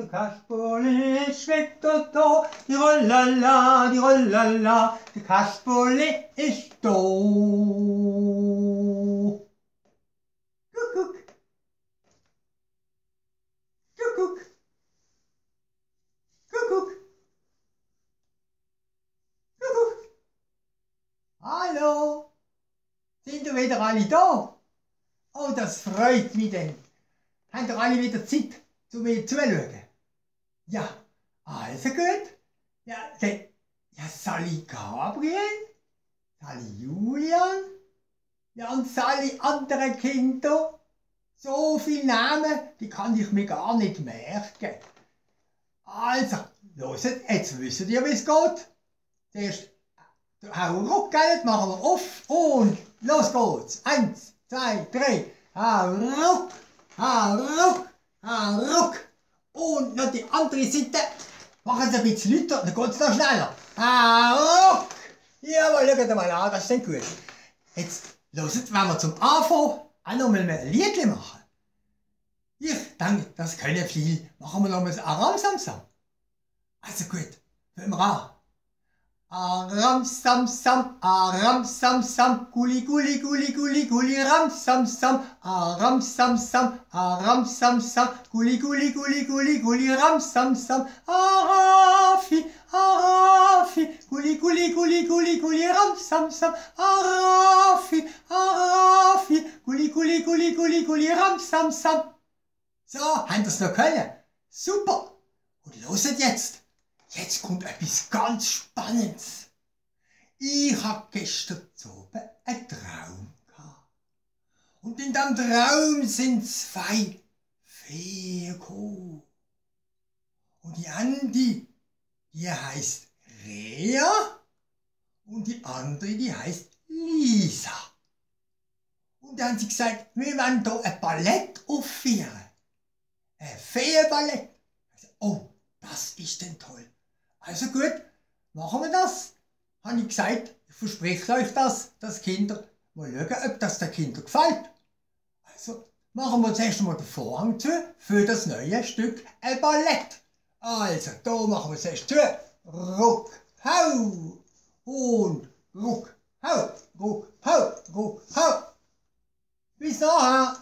der Kasperle schmeckt da, die Rollala, die Rollala, der Kasperle ist da. Kuckuck. Kuckuck. Kuckuck. Kuckuck. Hallo. Sind ihr wieder alle da? Oh, das freut mich denn. Habt ihr alle wieder Zeit, zu mir zuzuschauen? Ja, also gut. Ja, dann, ja, Sally Gabriel, Sally Julian, ja, und Sally andere Kinder. So viele Namen, die kann ich mir gar nicht merken. Also, los, jetzt wisst ihr, wie es geht. Zuerst Hau ruck, gell? Machen wir auf und los geht's. Eins, zwei, drei. Hau ruck, hau ruck, hau ruck. Und noch die andere Seite. Machen Sie ein bisschen lauter, dann geht's noch schneller. Hau ruck. Jawohl, schaut mal an, das ist dann gut. Jetzt, los, jetzt wollen wir zum Anfang auch noch mal ein Lied machen. Ich denke, das können viele. Machen wir noch mal ein Aramsamsam. Also gut, fangen wir an. Aram sam sam, aram sam sam, guli guli guli guli guli ram sam sam, aram sam sam, aram sam sam, guli guli guli guli guli ram sam sam, arafi, arafi, guli guli guli guli guli ram sam sam, arafi, arafi, guli guli guli guli guli ram sam sam. So, ihr es noch können? Super! Und loset jetzt! Jetzt kommt etwas ganz Spannendes. Ich hab gestern Abend einen Traum gehabt. Und in dem Traum sind zwei Feen gekommen. Und die eine, die heißt Rea und die andere, die heißt Lisa. Und dann haben sie gesagt, wir wollen hier ein Ballett aufführen. Ein Feenballett. Oh, das ist denn toll. Also gut, machen wir das. Habe ich gesagt, ich verspreche euch das, dass Kinder mal schauen, ob das den Kindern gefällt. Also machen wir zuerst mal den Vorhang zu für das neue Stück ein Ballett. Also, da machen wir zuerst zu. Ruck, hau und ruck, hau, ruck, hau, ruck, hau. Bis nachher.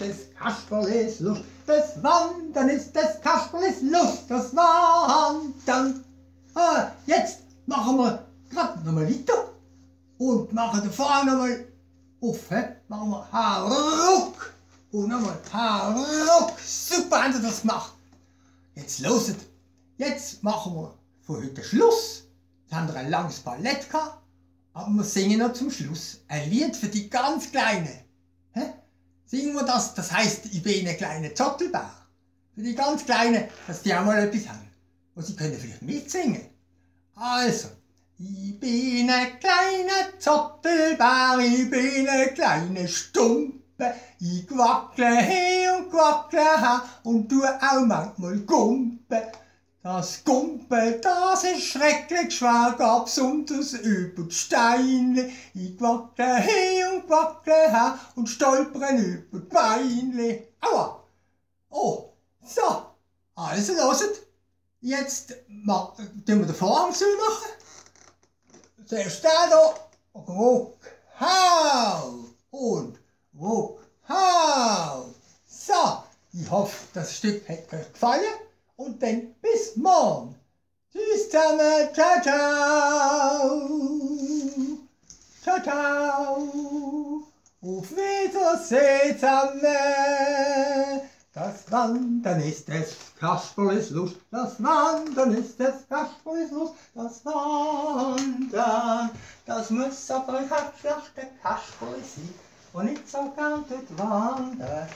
Des Kasperles Lust. Das Wandern ist des Kasperles Lust, das Wandern. Ah, jetzt machen wir gerade nochmal weiter und machen den Fahren nochmal auf. He? Machen wir Haruck und nochmal Haruck. Super haben Sie das gemacht. Jetzt loset. Jetzt machen wir für heute Schluss. Jetzt haben wir ein langes Ballett gehabt. Aber wir singen noch zum Schluss ein Lied für die ganz Kleinen. Singen wir das, das heißt, ich bin ein kleiner Zottelbär. Für die ganz Kleinen, dass die auch mal etwas haben. Und sie können vielleicht mitsingen. Also, ich bin ein kleiner Zottelbär, ich bin ein kleiner Stumpe. Ich quackle he und quackle ha und tu auch manchmal Gumpe. Das Gumpel, das ist schrecklich schwer, gab besonders über die Steine. Ich quackle he und quackle her und stolpere über die Beine. Aua! Oh, so, also loset. Jetzt ma, tun wir den Vorhang zumachen. Zuerst der da, ruck, hau und ruck, hau. So, ich hoffe, das Stück hat euch gefallen. Und dann morgen. Tschüss zusammen. Ciao, ciao. Ciao, ciao. Auf Wiedersehen zusammen. Das Wandern ist des Kasperles Lust. Das Wandern ist des Kasperles Lust. Das Wandern, das muss aber ein der Kasperle sein. Und nicht so dort wandern.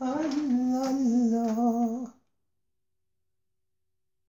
Allah